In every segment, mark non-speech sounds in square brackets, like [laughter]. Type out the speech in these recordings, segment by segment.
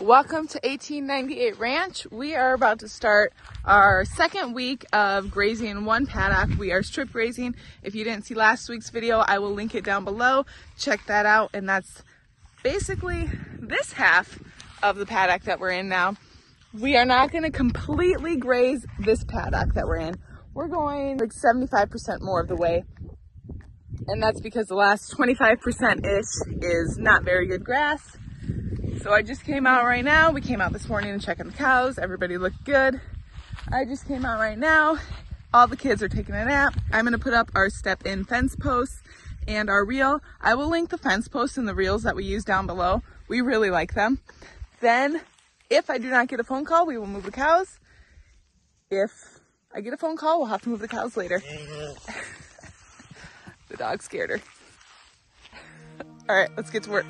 Welcome to 1898 Ranch. We are about to start our second week of grazing in one paddock. We are strip grazing. If you didn't see last week's video, I will link it down below. Check that out. And that's basically this half of the paddock that we're in now. We are not going to completely graze this paddock that we're in. We're going like 75% more of the way. And that's because the last 25%-ish is not very good grass so I just came out right now. We came out this morning to check on the cows. Everybody looked good. I just came out right now. All the kids are taking a nap. I'm gonna put up our step in fence posts and our reel. I will link the fence posts and the reels that we use down below. We really like them. Then if I do not get a phone call, we will move the cows. If I get a phone call, we'll have to move the cows later. Mm-hmm. [laughs] the dog scared her. All right, let's get to work.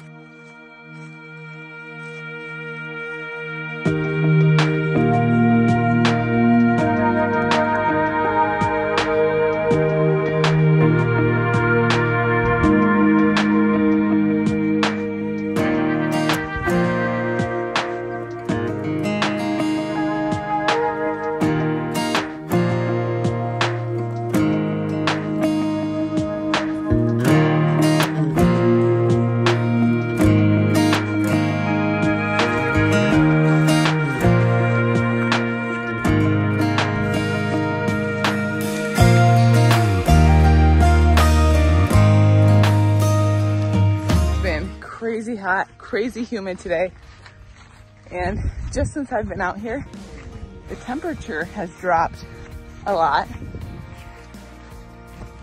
Crazy hot, crazy humid today. And just since I've been out here, the temperature has dropped a lot.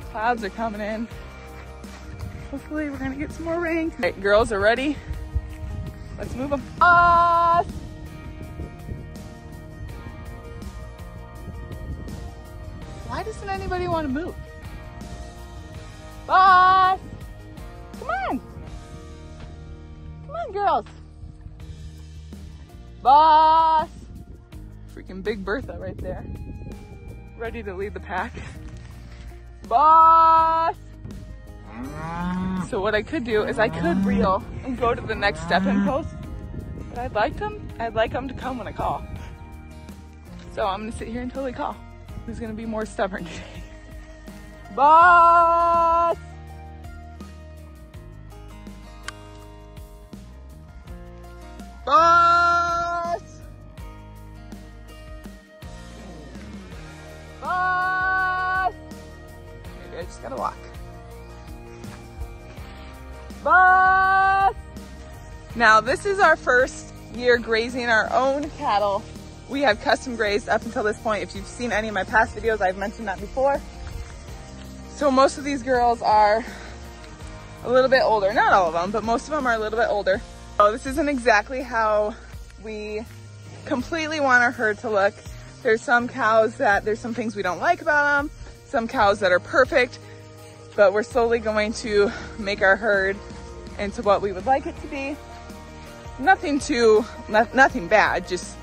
Clouds are coming in. Hopefully we're gonna get some more rain. All right, girls are ready. Let's move them. Uh, why doesn't anybody want to move? Boss! On, girls. Boss. Freaking Big Bertha right there. Ready to lead the pack. Boss. So what I could do is I could reel and go to the next step-in post. But I'd like them, I'd like them to come when I call. So I'm gonna sit here until they call. Who's gonna be more stubborn today? Boss! Boss! Boss! Maybe I just gotta walk. Boss! Now this is our first year grazing our own cattle. We have custom grazed up until this point. If you've seen any of my past videos, I've mentioned that before. So most of these girls are a little bit older. Not all of them, but most of them are a little bit older. Oh, this isn't exactly how we completely want our herd to look. There's some cows that there's some things we don't like about them, some cows that are perfect, but we're slowly going to make our herd into what we would like it to be. Nothing too, not, nothing bad, just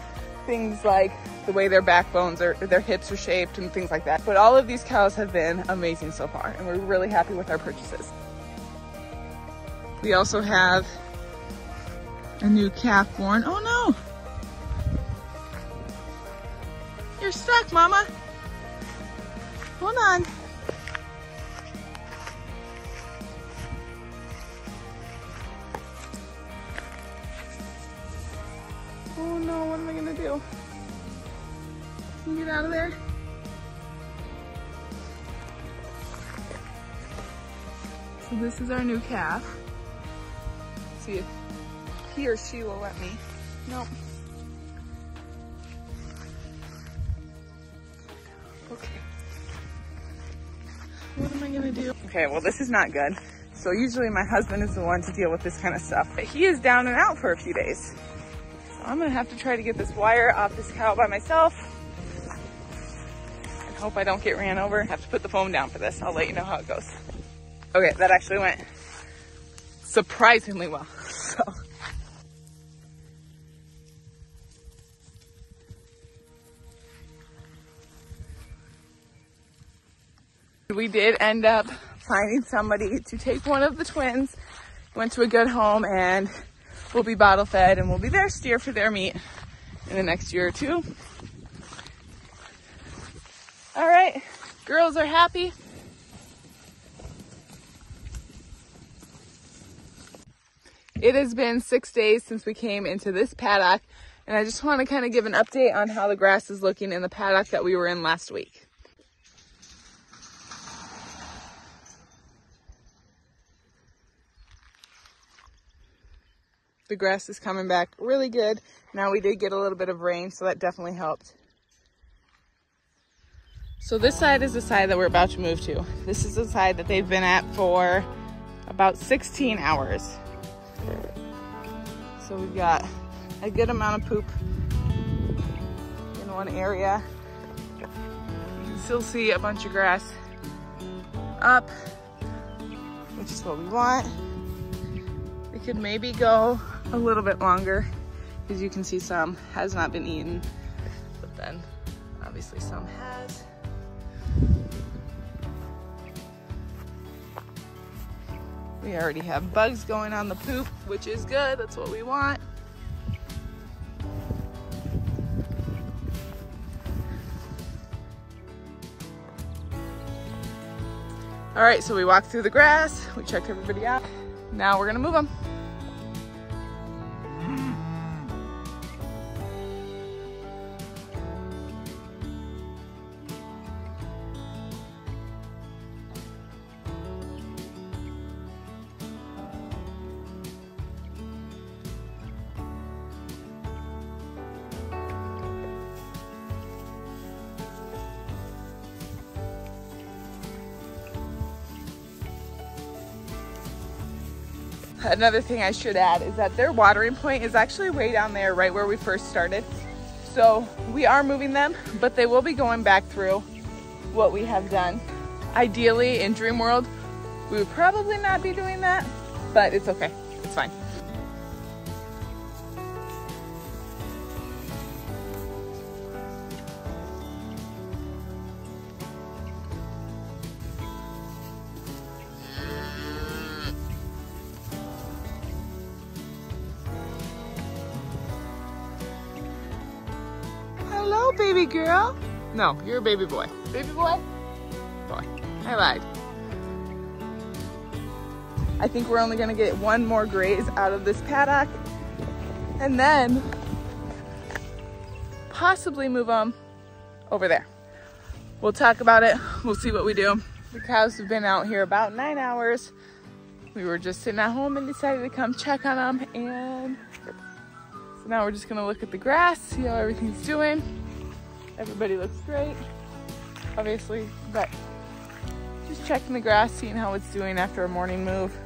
things like the way their backbones or their hips are shaped and things like that. But all of these cows have been amazing so far and we're really happy with our purchases. We also have a new calf born. Oh no! You're stuck, Mama. Hold on. Oh no, what am I gonna do? Can you get out of there? So this is our new calf. See if he or she will let me. Nope. Okay. What am I gonna do? Okay, well this is not good. So usually my husband is the one to deal with this kind of stuff. But he is down and out for a few days. So I'm gonna have to try to get this wire off this cow by myself. And hope I don't get ran over. I have to put the phone down for this. I'll let you know how it goes. Okay, that actually went surprisingly well. We did end up finding somebody to take one of the twins. Went to a good home and we'll be bottle fed and we'll be their steer for their meat in the next year or two. All right, girls are happy. It has been six days since we came into this paddock, and I just want to kind of give an update on how the grass is looking in the paddock that we were in last week. The grass is coming back really good. Now we did get a little bit of rain, so that definitely helped. So this side is the side that we're about to move to. This is the side that they've been at for about 16 hours. So we've got a good amount of poop in one area. You can still see a bunch of grass up, which is what we want. We could maybe go a little bit longer As you can see some has not been eaten, but then obviously some has. We already have bugs going on the poop, which is good. That's what we want. All right, so we walked through the grass. We checked everybody out. Now we're gonna move them. Another thing I should add is that their watering point is actually way down there, right where we first started. So we are moving them, but they will be going back through what we have done. Ideally, in Dream World, we would probably not be doing that, but it's okay. It's fine. Baby girl. No, you're a baby boy. Baby boy? Boy. I lied. I think we're only gonna get one more graze out of this paddock and then possibly move them over there. We'll talk about it. We'll see what we do. The cows have been out here about nine hours. We were just sitting at home and decided to come check on them and so now we're just gonna look at the grass, see how everything's doing. Everybody looks great, obviously, but just checking the grass, seeing how it's doing after a morning move.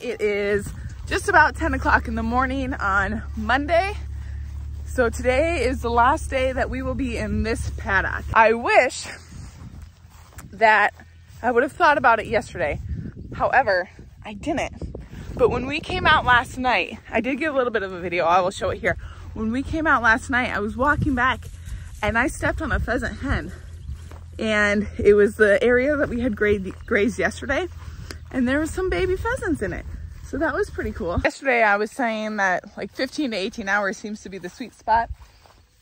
It is just about 10 o'clock in the morning on Monday. So today is the last day that we will be in this paddock. I wish that I would have thought about it yesterday. However, I didn't. But when we came out last night, I did get a little bit of a video. I will show it here. When we came out last night, I was walking back and I stepped on a pheasant hen. And it was the area that we had grazed yesterday. And there was some baby pheasants in it. So that was pretty cool. Yesterday I was saying that like 15 to 18 hours seems to be the sweet spot.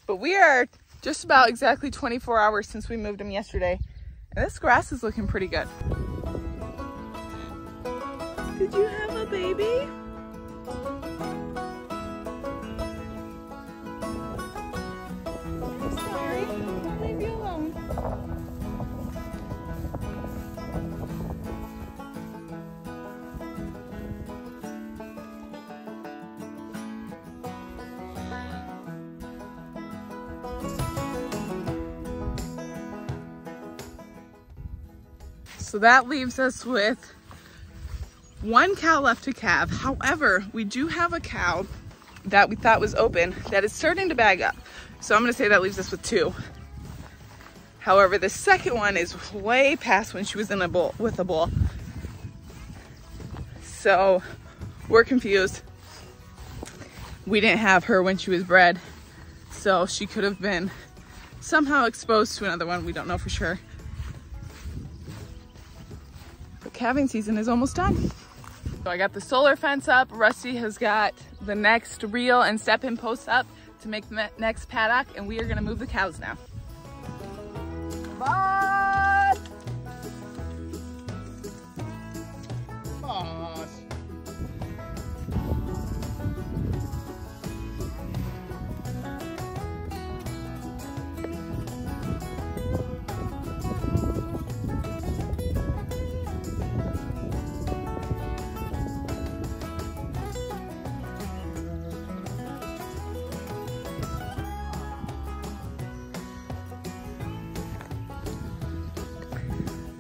But we are just about exactly 24 hours since we moved them yesterday. And this grass is looking pretty good. Did you have a baby? So that leaves us with one cow left to calve. However, we do have a cow that we thought was open that is starting to bag up. So I'm gonna say that leaves us with two. However, the second one is way past when she was in a bull with a bull. So we're confused. we didn't have her when she was bred. So she could have been somehow exposed to another one. We don't know for sure. Calving season is almost done. So I got the solar fence up. Rusty has got the next reel and step in posts up to make the next paddock and we are gonna move the cows now. Bye!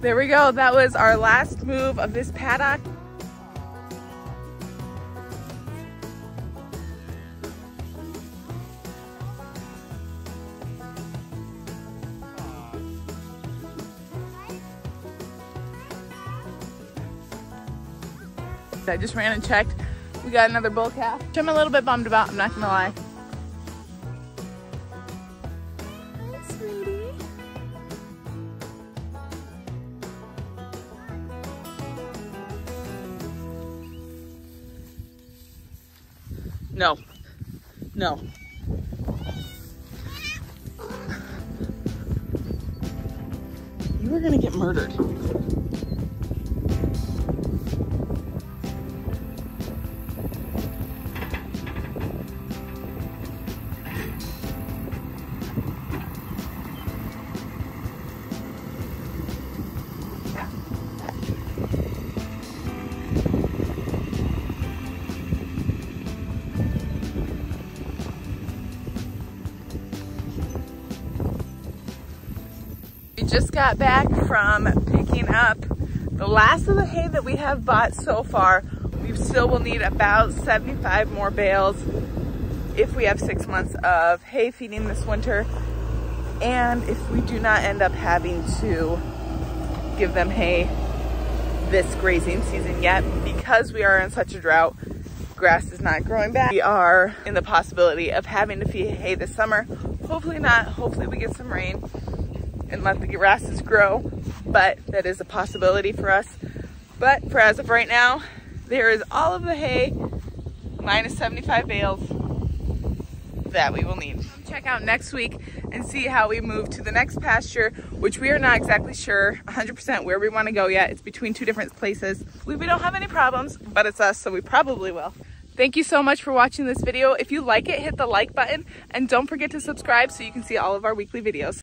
There we go. That was our last move of this paddock. I just ran and checked. We got another bull calf, which I'm a little bit bummed about, I'm not gonna lie. No. No. You are gonna get murdered. Just got back from picking up the last of the hay that we have bought so far. We still will need about 75 more bales if we have six months of hay feeding this winter. And if we do not end up having to give them hay this grazing season yet, because we are in such a drought, grass is not growing back. We are in the possibility of having to feed hay this summer. Hopefully not, hopefully we get some rain and let the grasses grow, but that is a possibility for us. But for as of right now, there is all of the hay, minus 75 bales, that we will need. Check out next week and see how we move to the next pasture, which we are not exactly sure 100% where we want to go yet. It's between two different places. We, we don't have any problems, but it's us, so we probably will. Thank you so much for watching this video. If you like it, hit the like button and don't forget to subscribe so you can see all of our weekly videos.